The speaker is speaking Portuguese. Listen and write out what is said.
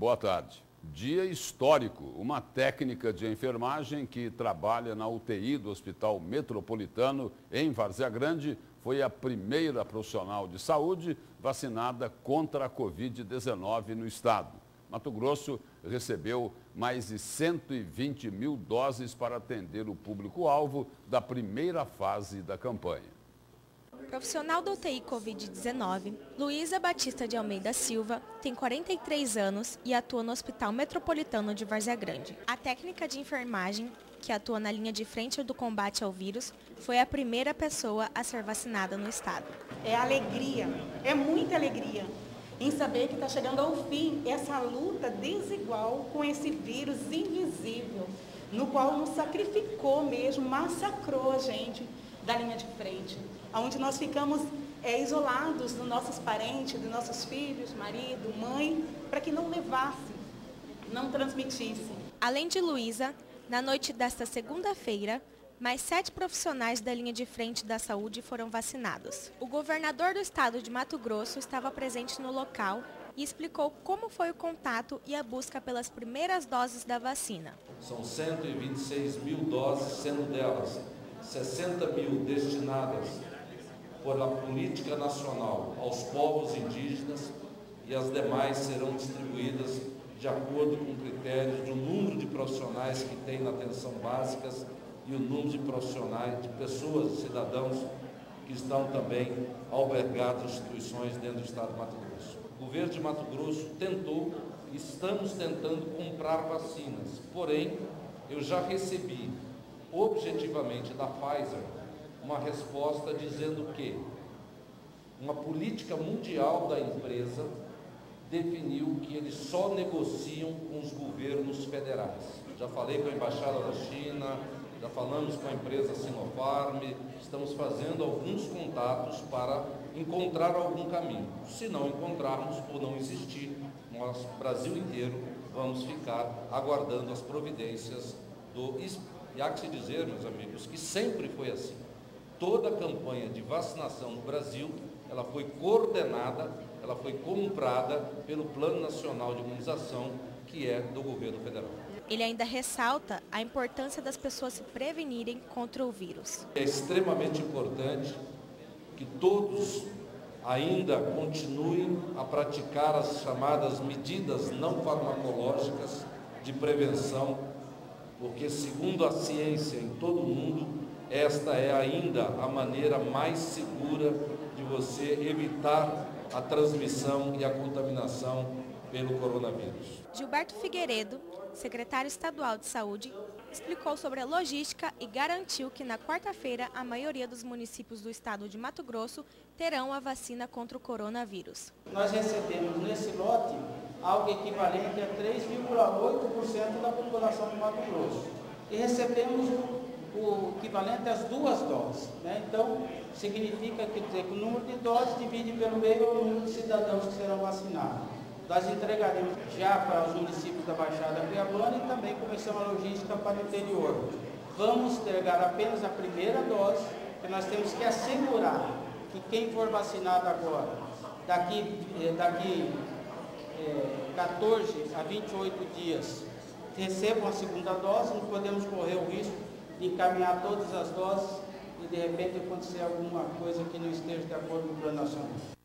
boa tarde. Dia histórico. Uma técnica de enfermagem que trabalha na UTI do Hospital Metropolitano em Várzea Grande foi a primeira profissional de saúde vacinada contra a Covid-19 no estado. Mato Grosso recebeu mais de 120 mil doses para atender o público-alvo da primeira fase da campanha. Profissional da UTI Covid-19, Luísa Batista de Almeida Silva tem 43 anos e atua no Hospital Metropolitano de Várzea Grande. A técnica de enfermagem, que atua na linha de frente do combate ao vírus, foi a primeira pessoa a ser vacinada no estado. É alegria, é muita alegria em saber que está chegando ao fim essa luta desigual com esse vírus invisível, no qual nos sacrificou mesmo, massacrou a gente da linha de frente, onde nós ficamos é, isolados dos nossos parentes, dos nossos filhos, marido, mãe, para que não levasse, não transmitisse. Além de Luísa, na noite desta segunda-feira, mais sete profissionais da linha de frente da saúde foram vacinados. O governador do estado de Mato Grosso estava presente no local e explicou como foi o contato e a busca pelas primeiras doses da vacina. São 126 mil doses, sendo delas 60 mil destinadas pela política nacional aos povos indígenas e as demais serão distribuídas de acordo com critérios do número de profissionais que tem na atenção básicas e o número de profissionais, de pessoas, cidadãos que estão também albergados em instituições dentro do Estado de Mato Grosso. O governo de Mato Grosso tentou, estamos tentando comprar vacinas, porém eu já recebi objetivamente da Pfizer uma resposta dizendo que uma política mundial da empresa definiu que eles só negociam com os governos federais. Já falei com a embaixada da China, já falamos com a empresa Sinopharm, estamos fazendo alguns contatos para encontrar algum caminho. Se não encontrarmos ou não existir, nós, Brasil inteiro, vamos ficar aguardando as providências do e há que se dizer, meus amigos, que sempre foi assim. Toda a campanha de vacinação no Brasil, ela foi coordenada, ela foi comprada pelo Plano Nacional de Imunização, que é do governo federal. Ele ainda ressalta a importância das pessoas se prevenirem contra o vírus. É extremamente importante que todos ainda continuem a praticar as chamadas medidas não farmacológicas de prevenção porque, segundo a ciência em todo o mundo, esta é ainda a maneira mais segura de você evitar a transmissão e a contaminação pelo coronavírus. Gilberto Figueiredo, secretário estadual de saúde, explicou sobre a logística e garantiu que na quarta-feira a maioria dos municípios do estado de Mato Grosso terão a vacina contra o coronavírus. Nós recebemos nesse lote algo equivalente a 3,8% da população do Mato Grosso. E recebemos o, equivalente às duas doses. Né? Então, significa que, dizer, que o número de doses divide pelo meio o número de cidadãos que serão vacinados. Nós entregaremos já para os municípios da Baixada Cuiabana e também começamos a logística para o interior. Vamos entregar apenas a primeira dose, porque nós temos que assegurar que quem for vacinado agora, daqui, eh, daqui 14 a 28 dias recebam a segunda dose, não podemos correr o risco de encaminhar todas as doses e de repente acontecer alguma coisa que não esteja de acordo com o plano nacional.